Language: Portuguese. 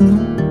Música